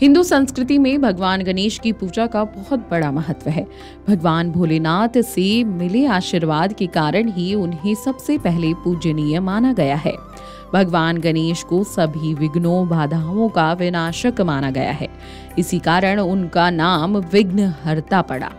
हिंदू संस्कृति में भगवान गणेश की पूजा का बहुत बड़ा महत्व है। भगवान भोलेनाथ से मिले आशीर्वाद के कारण ही उन्हें सबसे पहले पूजनीय माना गया है। भगवान गणेश को सभी विघ्नों, बाधाओं का विनाशक माना गया है। इसी कारण उनका नाम विघ्नहर्ता पड़ा।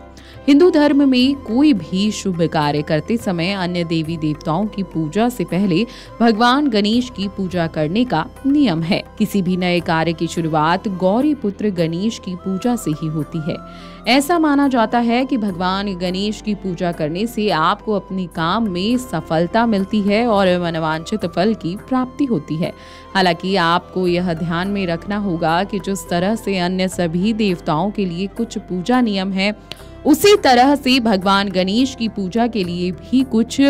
हिंदू धर्म में कोई भी शुभ कार्य करते समय अन्य देवी देवताओं की पूजा से पहले भगवान गणेश की पूजा करने का नियम है। किसी भी नए कार्य की शुरुआत गौरी पुत्र गणेश की पूजा से ही होती है। ऐसा माना जाता है कि भगवान गणेश की पूजा करने से आपको अपने काम में सफलता मिलती है और मनवांछित फल की प्राप्ति होती है। हालाँकि आपको यह ध्यान में रखना होगा कि जिस तरह से अन्य सभी देवताओं के लिए कुछ पूजा नियम है उसी तरह से भगवान गणेश की पूजा के लिए भी कुछ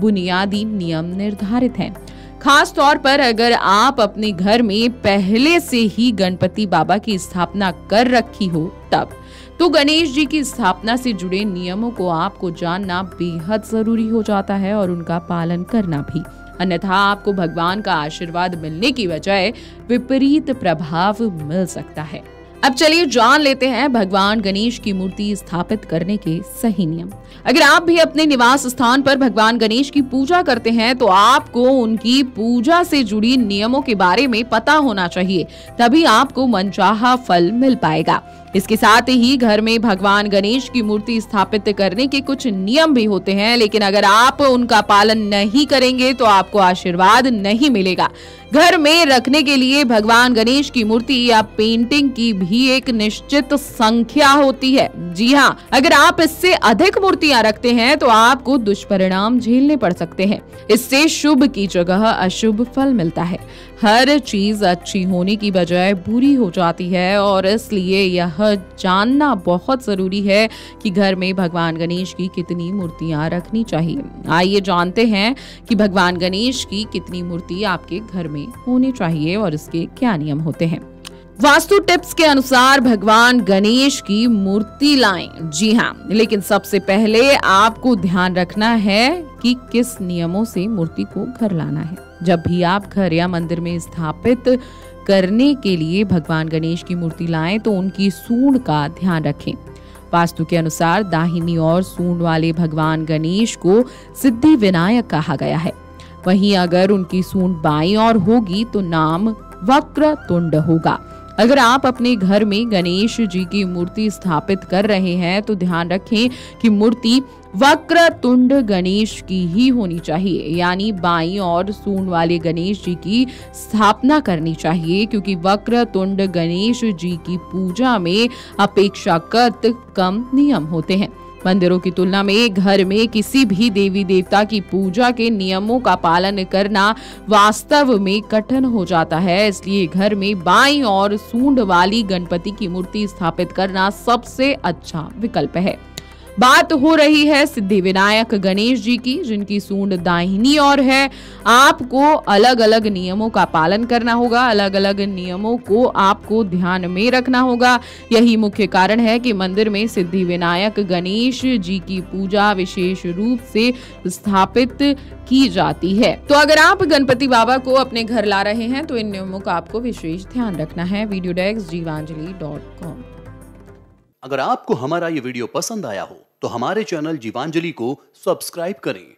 बुनियादी नियम निर्धारित हैं। खास तौर पर अगर आप अपने घर में पहले से ही गणपति बाबा की स्थापना कर रखी हो तब तो गणेश जी की स्थापना से जुड़े नियमों को आपको जानना बेहद ज़रूरी हो जाता है और उनका पालन करना भी। अन्यथा आपको भगवान का आशीर्वाद मिलने की बजाय विपरीत प्रभाव मिल सकता है। अब चलिए जान लेते हैं भगवान गणेश की मूर्ति स्थापित करने के सही नियम। अगर आप भी अपने निवास स्थान पर भगवान गणेश की पूजा करते हैं तो आपको उनकी पूजा से जुड़ी नियमों के बारे में पता होना चाहिए। तभी आपको मनचाहा फल मिल पाएगा। इसके साथ ही घर में भगवान गणेश की मूर्ति स्थापित करने के कुछ नियम भी होते हैं, लेकिन अगर आप उनका पालन नहीं करेंगे तो आपको आशीर्वाद नहीं मिलेगा। घर में रखने के लिए भगवान गणेश की मूर्ति या पेंटिंग की भी एक निश्चित संख्या होती है। जी हाँ अगर आप इससे अधिक मूर्तियाँ रखते हैं तो आपको दुष्परिणाम झेलने पड़ सकते हैं। इससे शुभ की जगह अशुभ फल मिलता है। हर चीज़ अच्छी होने की बजाय बुरी हो जाती है, और इसलिए यह जानना बहुत ज़रूरी है कि घर में भगवान गणेश की कितनी मूर्तियाँ रखनी चाहिए। आइए जानते हैं कि भगवान गणेश की कितनी मूर्ति आपके घर में होनी चाहिए, और इसके क्या नियम होते हैं। वास्तु टिप्स के अनुसार भगवान गणेश की मूर्ति लाएँ। जी हाँ लेकिन सबसे पहले आपको ध्यान रखना है कि किस नियमों से मूर्ति को घर लाना है। जब भी आप घर या मंदिर में स्थापित करने के लिए भगवान गणेश की मूर्ति लाएँ तो उनकी सूंड का ध्यान रखें। वास्तु के अनुसार दाहिनी और सूंड वाले भगवान गणेश को सिद्धि विनायक कहा गया है। वहीं अगर उनकी सूंड बाई और होगी तो नाम वक्र तुंड होगा। अगर आप अपने घर में गणेश जी की मूर्ति स्थापित कर रहे हैं तो ध्यान रखें कि मूर्ति वक्र तुंड गणेश की ही होनी चाहिए, यानी बाई और सून वाले गणेश जी की स्थापना करनी चाहिए, क्योंकि वक्र तुंड गणेश जी की पूजा में अपेक्षाकृत कम नियम होते हैं। मंदिरों की तुलना में घर में किसी भी देवी देवता की पूजा के नियमों का पालन करना वास्तव में कठिन हो जाता है। इसलिए घर में बाई और सूंड वाली गणपति की मूर्ति स्थापित करना सबसे अच्छा विकल्प है। बात हो रही है सिद्धि विनायक गणेश जी की, जिनकी सूंड दाहिनी और है। आपको अलग अलग नियमों का पालन करना होगा अलग अलग नियमों को आपको ध्यान में रखना होगा। यही मुख्य कारण है कि मंदिर में सिद्धि विनायक गणेश जी की पूजा विशेष रूप से स्थापित की जाती है। तो अगर आप गणपति बाबा को अपने घर ला रहे हैं तो इन नियमों का आपको विशेष ध्यान रखना है। Video desk Jeevanjali dot com. अगर आपको हमारा ये वीडियो पसंद आया हो तो हमारे चैनल जीवांजलि को सब्सक्राइब करें।